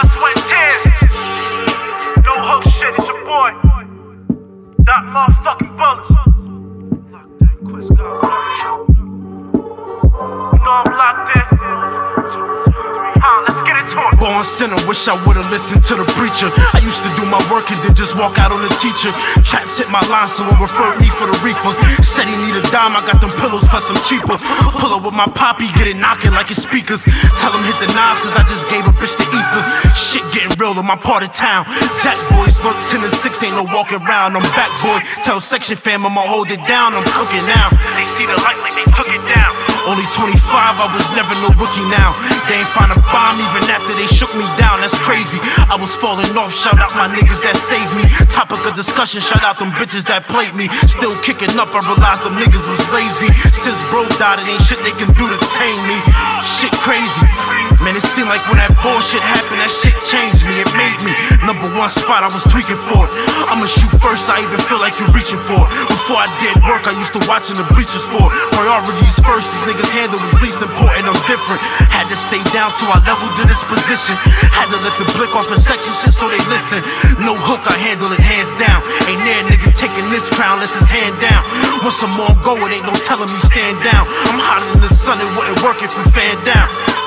blood, sweat, tears. No hook shit, it's your boy. Dot motherfucking Bulletz. Wish I would've listened to the preacher. I used to do my work and then just walk out on the teacher. Traps hit my line, someone referred me for the reefer. Said he need a dime, I got them pillows plus some cheaper. Pull up with my poppy, get it knocking like his speakers. Tell him hit the nines, cause I just gave a bitch the ether. Shit getting real in my part of town. Jack boys look 10 and 6, ain't no walking around. I'm back, boy. Tell section fam, I'ma hold it down. I'm cooking now. I was never no rookie now. They ain't find a bomb even after they shook me down. That's crazy. I was falling off. Shout out my niggas that saved me. Topic of discussion. Shout out them bitches that played me. Still kicking up. I realized them niggas was lazy. Since bro died, it ain't shit they can do to tame me. Shit crazy. Man, it seemed like when that bullshit happened, that shit changed me. It made me number one spot. I was tweaking for it. I'ma shoot first. I even feel like you're reaching for it. Before I did work, I used to watching the bleachers for it. Priorities first. These niggas handle was least important. I'm different. Had to stay down till I leveled to this position. Had to let the blick off in section shit so they listen. No hook, I handle it hands down. Ain't there nigga taking this crown unless it's hand down. Once I'm on go, it ain't no telling me stand down. I'm hotter than the sun, it wasn't working from fan down.